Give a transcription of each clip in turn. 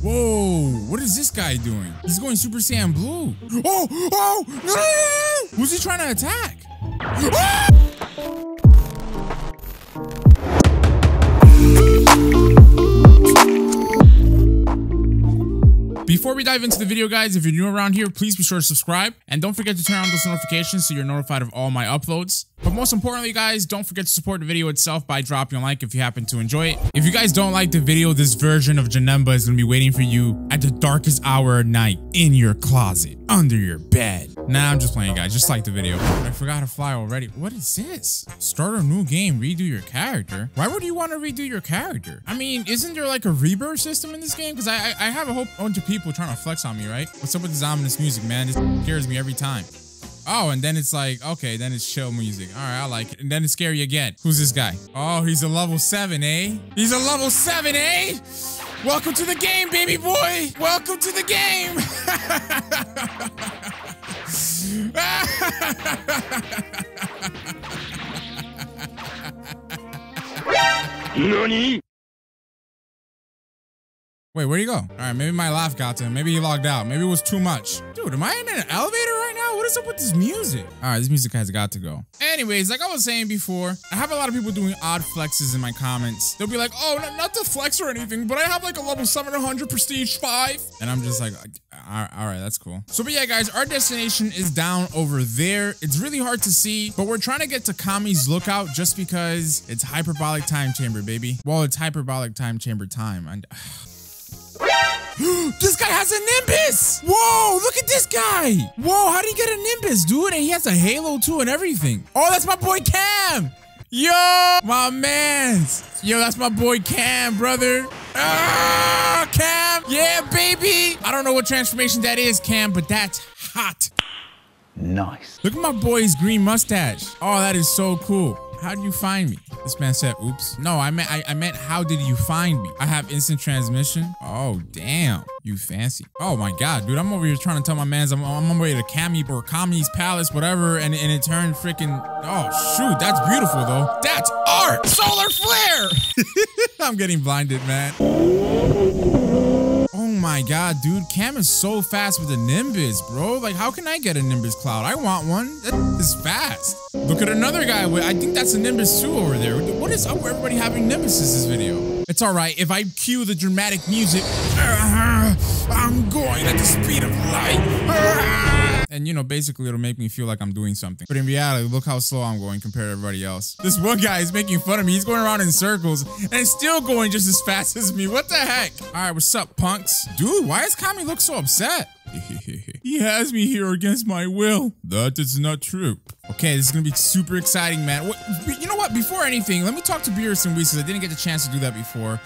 Whoa, what is this guy doing? He's going Super Saiyan Blue. Oh, oh, no, no, no. Who's he trying to attack? Ah! Before we dive into the video, guys, if you're new around here, please be sure to subscribe. And don't forget to turn on those notifications so you're notified of all my uploads. But most importantly, guys, don't forget to support the video itself by dropping a like if you happen to enjoy it. If you guys don't like the video, this version of Janemba is going to be waiting for you at the darkest hour of night in your closet, under your bed. Nah, I'm just playing, guys. Just like the video. I forgot to fly already. What is this? Start a new game, redo your character. Why would you want to redo your character? I mean, isn't there like a rebirth system in this game? Because I, I, I have a whole bunch of people trying to flex on me, right? What's up with this ominous music, man? This scares me every time. Oh, and then it's like, okay, then it's chill music. All right, I like it. And then it's scary again. Who's this guy? Oh, he's a level seven, eh? He's a level seven, eh? Welcome to the game, baby boy. Welcome to the game. NANI? Wait, where'd he go? All right, maybe my laugh got to him. Maybe he logged out. Maybe it was too much. Dude, am I in an elevator right now? What is up with this music? All right, this music has got to go. Anyways, like I was saying before, I have a lot of people doing odd flexes in my comments. They'll be like, oh, not, not to flex or anything, but I have like a level 700 prestige 5. And I'm just like, all right, that's cool. So, but yeah, guys, our destination is down over there. It's really hard to see, but we're trying to get to Kami's lookout just because it's hyperbolic time chamber, baby. Well, it's hyperbolic time chamber time. And this guy has a Nimbus! Whoa, look at this guy! Whoa, how did he get a Nimbus, dude? And he has a Halo too and everything. Oh, that's my boy Cam! Yo, my man! Yo, that's my boy Cam, brother. Ah, Cam! Yeah, baby! I don't know what transformation that is, Cam, but that's hot. Nice. Look at my boy's green mustache. Oh, that is so cool. How did you find me? This man said, oops. No, I meant I, I meant how did you find me? I have instant transmission. Oh, damn. You fancy. Oh my god, dude. I'm over here trying to tell my mans I'm, I'm on my way to Cami or Kami's palace, whatever, and, and it turned freaking. Oh shoot, that's beautiful though. That's art! Solar flare! I'm getting blinded, man. Oh my god, dude. Cam is so fast with a Nimbus, bro. Like, how can I get a Nimbus Cloud? I want one. That is fast. Look at another guy I think that's a Nimbus 2 over there. What is up everybody having Nimbuses this video? It's all right. If I cue the dramatic music, uh-huh, I'm going at the speed of light. Uh-huh. And you know, basically it'll make me feel like I'm doing something. But in reality, look how slow I'm going compared to everybody else. This one guy is making fun of me. He's going around in circles and still going just as fast as me. What the heck? All right, what's up, punks? Dude, why does Kami look so upset? he has me here against my will. That is not true. Okay, this is gonna be super exciting, man. What, you know what? Before anything, let me talk to Beerus and Whis because I didn't get the chance to do that before.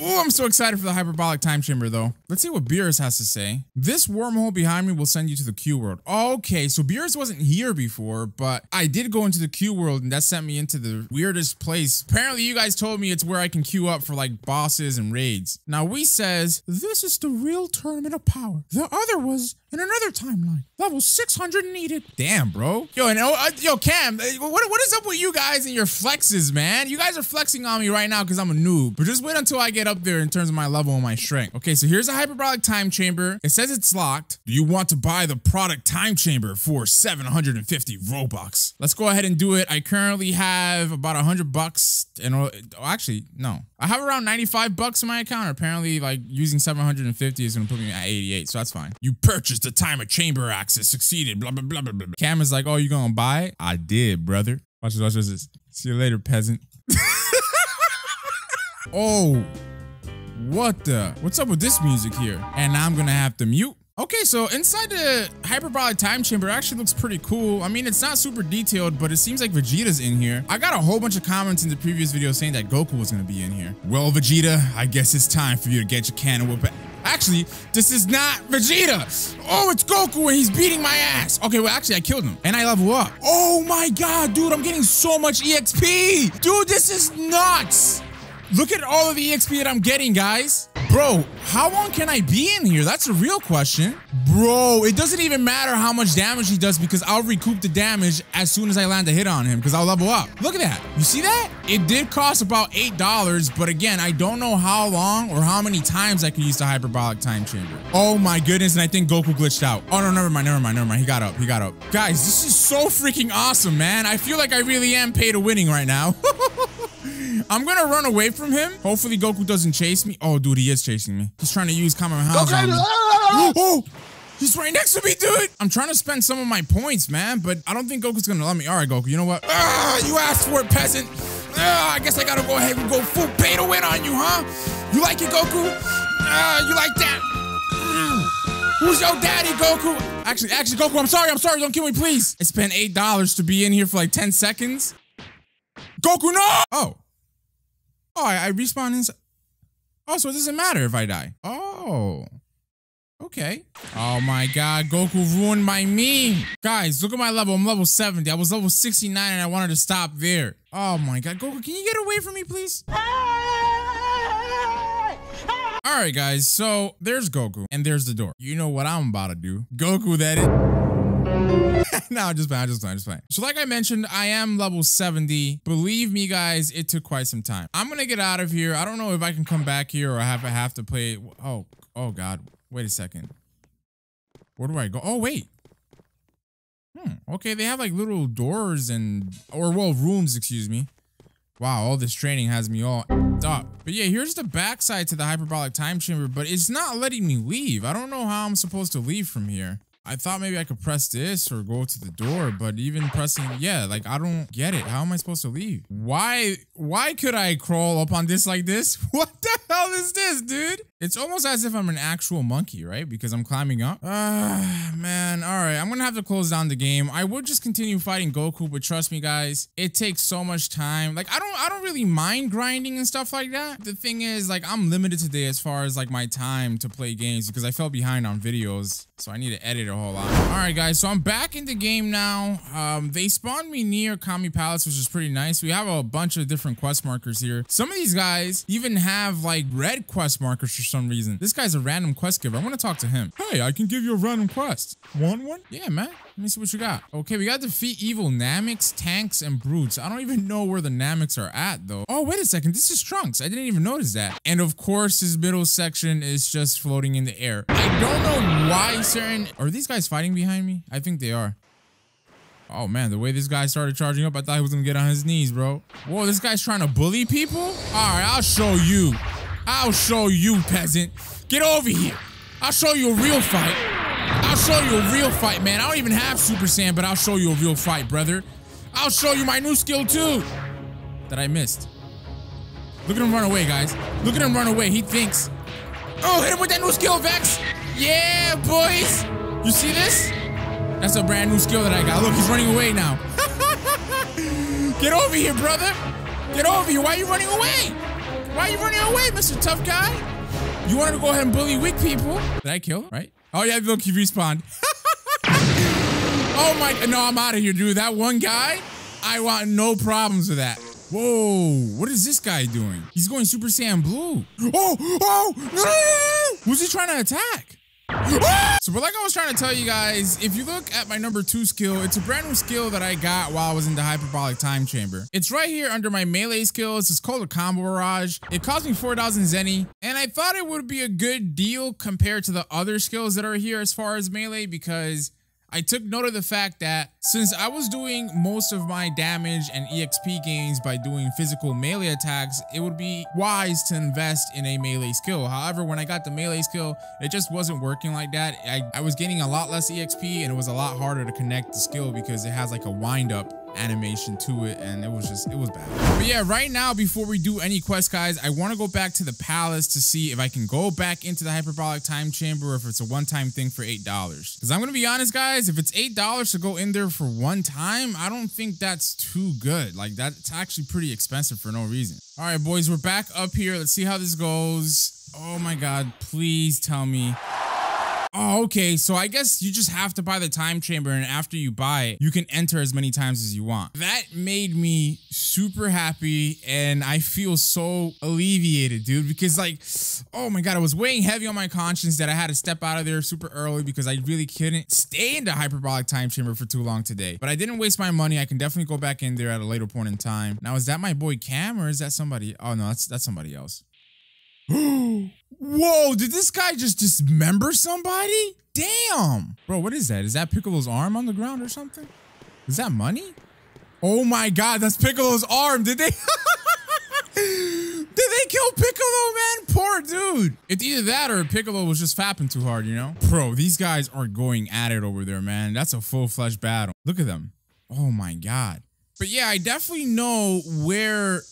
Oh, I'm so excited for the hyperbolic time chamber though. Let's see what Beerus has to say. This wormhole behind me will send you to the Q world. Okay, so Beerus wasn't here before, but I did go into the Q world and that sent me into the weirdest place. Apparently you guys told me it's where I can queue up for like bosses and raids. Now Whis says, this is the real tournament of power. The other was in another timeline. Level 600 needed. Damn, bro. Yo, and oh, uh, yo, Cam, uh, what, what is up with you guys and your flexes, man? You guys are flexing on me right now because I'm a noob. But just wait until I get up there in terms of my level and my strength. Okay, so here's a hyperbolic time chamber. It says it's locked. Do you want to buy the product time chamber for 750 Robux? Let's go ahead and do it. I currently have about 100 bucks. And oh, actually, no. I have around 95 bucks in my account. Apparently, like using 750 is gonna put me at 88, so that's fine. You purchased the timer chamber access, succeeded, blah, blah, blah, blah, blah. Cam is like, oh, you gonna buy it? I did, brother. Watch this, watch this. See you later, peasant. oh, what the? What's up with this music here? And I'm gonna have to mute. Okay, so inside the hyperbolic time chamber actually looks pretty cool. I mean, it's not super detailed, but it seems like Vegeta's in here. I got a whole bunch of comments in the previous video saying that Goku was gonna be in here. Well, Vegeta, I guess it's time for you to get your cannon whip Actually, this is not Vegeta. Oh, it's Goku and he's beating my ass. Okay, well, actually, I killed him and I level up. Oh my God, dude, I'm getting so much EXP. Dude, this is nuts. Look at all of the EXP that I'm getting, guys. Bro, how long can I be in here? That's a real question. Bro, it doesn't even matter how much damage he does because I'll recoup the damage as soon as I land a hit on him because I'll level up. Look at that. You see that? It did cost about $8, but again, I don't know how long or how many times I can use the hyperbolic time chamber. Oh my goodness, and I think Goku glitched out. Oh no, never mind, never mind, never mind. He got up, he got up. Guys, this is so freaking awesome, man. I feel like I really am paid to winning right now. I'm gonna run away from him. Hopefully Goku doesn't chase me. Oh, dude, he is chasing me. He's trying to use Kamehameha on me. Oh, he's right next to me, dude. I'm trying to spend some of my points, man, but I don't think Goku's gonna let me. All right, Goku, you know what? Ah, you asked for it, peasant. Ah, I guess I gotta go ahead and go full pay to win on you, huh? You like it, Goku? Ah, you like that? Mm. Who's your daddy, Goku? Actually, actually, Goku, I'm sorry, I'm sorry, don't kill me, please. I spent $8 to be in here for like 10 seconds. Goku, no! Oh. Oh, I, I respawn. Oh, so it doesn't matter if I die. Oh. Okay. Oh my god, Goku ruined my meme. Guys, look at my level. I'm level 70. I was level 69 and I wanted to stop there. Oh my god, Goku, can you get away from me, please? All right, guys, so there's Goku and there's the door. You know what I'm about to do. Goku, that is. no, I'm just playing, I'm just playing, I'm just playing. So like I mentioned, I am level 70. Believe me, guys, it took quite some time. I'm gonna get out of here. I don't know if I can come back here or I have, I have to play. Oh, oh God. Wait a second. Where do I go? Oh, wait. Hmm. Okay, they have like little doors and, or well, rooms, excuse me. Wow, all this training has me all up. But yeah, here's the backside to the hyperbolic time chamber, but it's not letting me leave. I don't know how I'm supposed to leave from here. I thought maybe I could press this or go to the door, but even pressing, yeah, like I don't get it. How am I supposed to leave? Why, why could I crawl up on this like this? What the hell is this, dude? It's almost as if I'm an actual monkey, right? Because I'm climbing up. Ah, man. All right. I'm going to have to close down the game. I would just continue fighting Goku, but trust me, guys, it takes so much time. Like, I don't, I don't really mind grinding and stuff like that. The thing is, like, I'm limited today as far as like my time to play games because I fell behind on videos. So I need to edit a whole lot. All right, guys. So I'm back in the game now. Um, they spawned me near Kami Palace, which is pretty nice. We have a bunch of different quest markers here. Some of these guys even have like red quest markers some reason. This guy's a random quest giver. I want to talk to him. Hey, I can give you a random quest. Want one? Yeah, man. Let me see what you got. Okay, we got defeat evil Nameks, tanks, and brutes. I don't even know where the Nameks are at, though. Oh, wait a second. This is Trunks. I didn't even notice that. And of course, his middle section is just floating in the air. I don't know why certain... Are these guys fighting behind me? I think they are. Oh man, the way this guy started charging up, I thought he was gonna get on his knees, bro. Whoa, this guy's trying to bully people? All right, I'll show you. I'll show you, peasant. Get over here. I'll show you a real fight. I'll show you a real fight, man. I don't even have Super Saiyan, but I'll show you a real fight, brother. I'll show you my new skill, too. That I missed. Look at him run away, guys. Look at him run away. He thinks. Oh, hit him with that new skill, Vex. Yeah, boys. You see this? That's a brand new skill that I got. Look, he's running away now. Get over here, brother. Get over here. Why are you running away? Why are you running away, Mr. Tough Guy? You wanted to go ahead and bully weak people. Did I kill him? Right? Oh, yeah, look, he respawned. oh, my. No, I'm out of here, dude. That one guy, I want no problems with that. Whoa, what is this guy doing? He's going Super Saiyan Blue. Oh, oh, no, no, no. Who's he trying to attack? so but like I was trying to tell you guys, if you look at my number two skill, it's a brand new skill that I got while I was in the hyperbolic time chamber. It's right here under my melee skills. It's called a combo barrage. It cost me 4,000 Zeni and I thought it would be a good deal compared to the other skills that are here as far as melee because I took note of the fact that since I was doing most of my damage and EXP gains by doing physical melee attacks, it would be wise to invest in a melee skill. However, when I got the melee skill, it just wasn't working like that. I, I was getting a lot less EXP and it was a lot harder to connect the skill because it has like a wind up animation to it and it was just it was bad. But yeah right now before we do any quest guys i want to go back to the palace to see if i can go back into the hyperbolic time chamber or if it's a one-time thing for eight dollars. Because i'm gonna be honest guys if it's eight dollars to go in there for one time i don't think that's too good. Like that's actually pretty expensive for no reason. All right boys we're back up here. Let's see how this goes. Oh my god please tell me Oh, okay. So I guess you just have to buy the time chamber, and after you buy it, you can enter as many times as you want. That made me super happy, and I feel so alleviated, dude, because like, oh my god, it was weighing heavy on my conscience that I had to step out of there super early because I really couldn't stay in the hyperbolic time chamber for too long today. But I didn't waste my money. I can definitely go back in there at a later point in time. Now, is that my boy Cam or is that somebody? Oh no, that's that's somebody else. Whoa, did this guy just dismember somebody? Damn. Bro, what is that? Is that Piccolo's arm on the ground or something? Is that money? Oh my god, that's Piccolo's arm. Did they Did they kill Piccolo, man? Poor dude. It's either that or Piccolo was just fapping too hard, you know? Bro, these guys are going at it over there, man. That's a full-fledged battle. Look at them. Oh my god. But yeah, I definitely know where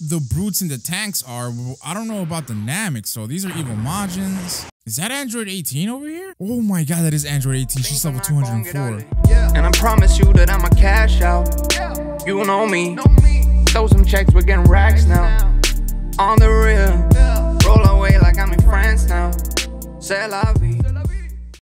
the brutes and the tanks are. I don't know about the Namek, so these are evil Majins. Is that Android 18 over here? Oh my god, that is Android 18. She's level 204. And I promise you that I'ma cash out. You know me. Throw some checks, we're getting racks now. On the real. Roll away like I'm in France now. C'est la vie.